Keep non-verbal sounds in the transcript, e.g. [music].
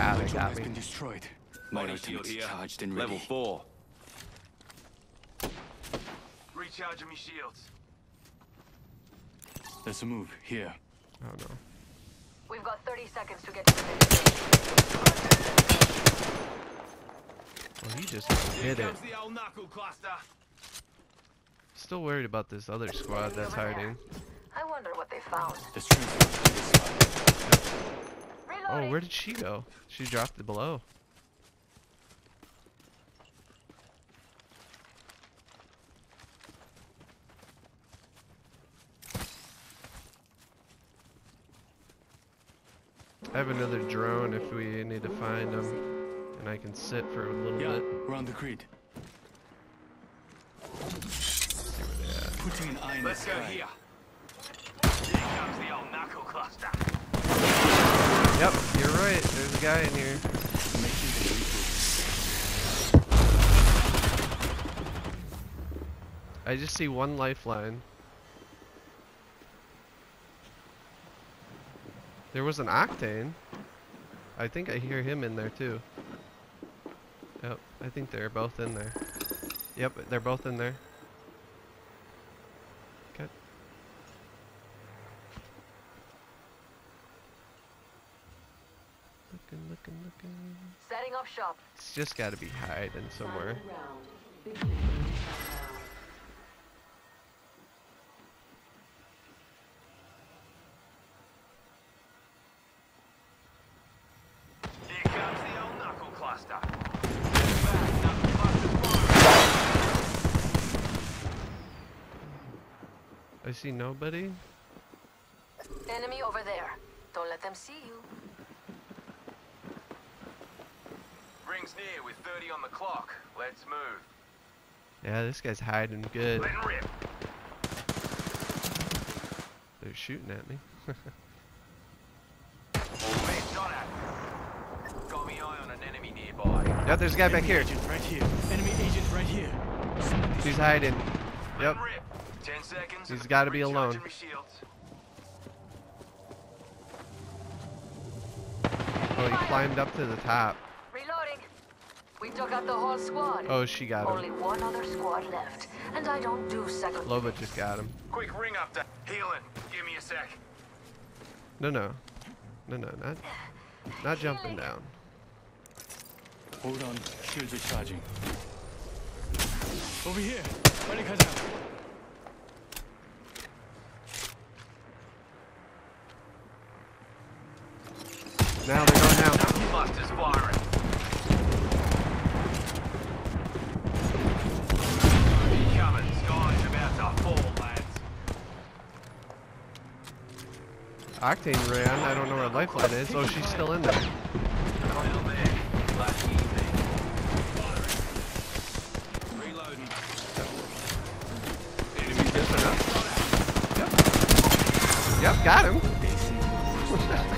Ah, they My drone got has me. been destroyed. My Body shield here. charged and Level ready. four. Recharging me shields. Let's move here. Oh no. We've got 30 seconds to get to the. Well, he just hit it. comes the old knuckle cluster. Still worried about this other squad that's hiding. I wonder what they found. Let's transfer to this side. Oh, Reloading. where did she go? She dropped it below. I have another drone if we need to find them. And I can sit for a little Yeah, bit. we're on the grid. See where they at. Putting an eye in Let's go sky. here. Here Yep, you're right. There's a guy in here. I just see one lifeline. There was an octane. I think I hear him in there too. Yep, I think they're both in there. Yep, they're both in there. Looking, looking, looking. Setting up shop. It's just gotta be hiding somewhere. Here comes the old knuckle cluster. Back, knuckle cluster firing. I see nobody. Enemy over there. Don't let them see you. Rings near with 30 on the clock. Let's move. Yeah, this guy's hiding good. Rip. They're shooting at me. Man shot at. Got me eye on an enemy nearby. Yep, there's a guy back here. Agent right here. Enemy agent right here. He's hiding. Yep. Let rip. 10 seconds. He's and gotta be alone. Oh, he climbed up to the top. Reloading. We took out the whole squad. Oh, she got Only him. one other squad left, and I don't do second. Loba just got him. Quick ring update. Healing. Give me a sec. No, no. No, no, not, not jumping down. Hold on. Shields recharging. Over here. 빨리 가자. Now they're going down. Octane ran. I don't know where Lifeline is. Oh, she's still in there. Well there. Lucky me. Reloading. Enemy Good enough. Yep. Yep, got him. [laughs]